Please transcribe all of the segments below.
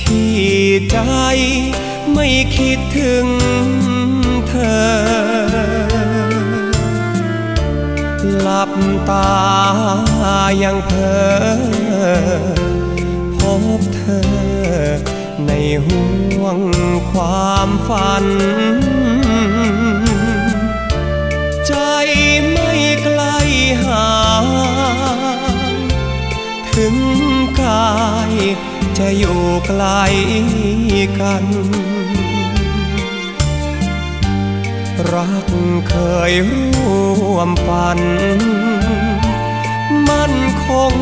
ที่ใจไม่คิดถึงเธอ หลับตายังเธอพบเธอ ในห่วงความฝัน ใจไม่กล้า จะอยู่ไกลกัน รักเคยร่วมฝัน มั่นคง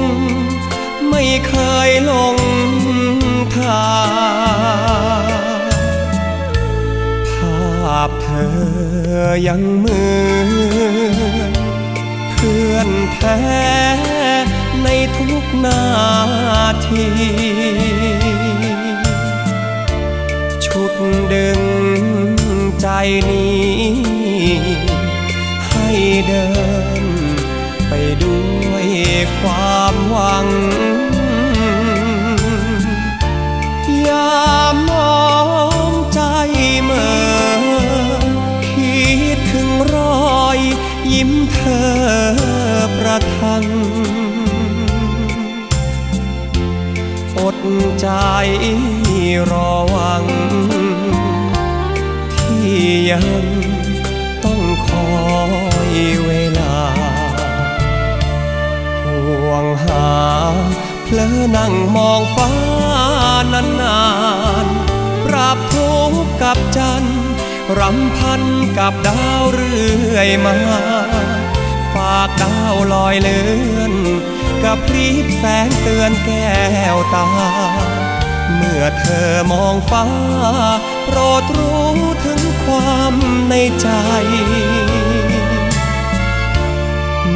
ไม่เคยลงทางภาพเธอยังเหมือนเพื่อนแท้ ในทุกนาที ชุดดึงใจนี้ ให้เดินไปด้วยความหวังอย่ามองใจเมื่อคิดถึงรอยยิ้มเธอประทัง ใจรอหวัง ที่ยังต้องคอยเวลา ห่วงหาเพลอนั่งมองฟ้านานๆปรับทุกข์กับจันทร์รำพันกับดาวเรื่อยมา ฝากดาวลอยเลือน กับพริบแสงเตือนแก้วตา เมื่อเธอมองฟ้า โปรดรู้ถึงความในใจ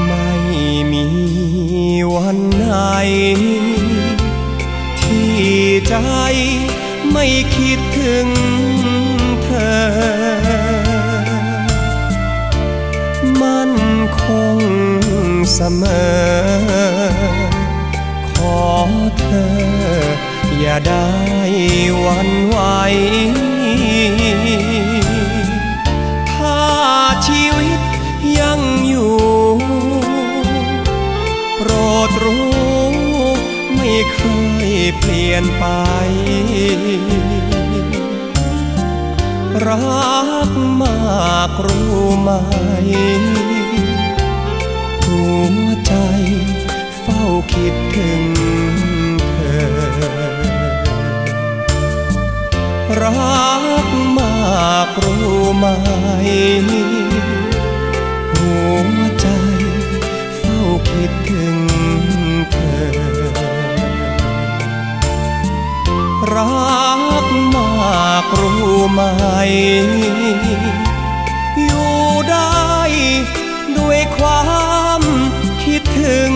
ไม่มีวันไหน ที่ใจไม่คิดถึงเธอ มันคงเสมอ เธอ อย่าได้วันไหว ถ้าชีวิตยังอยู่ โปรดรู้ ไม่เคยเปลี่ยนไป รักมากรู้ไหมหัวากรู้ไหม อยู่ได้ด้วยความคิดถึง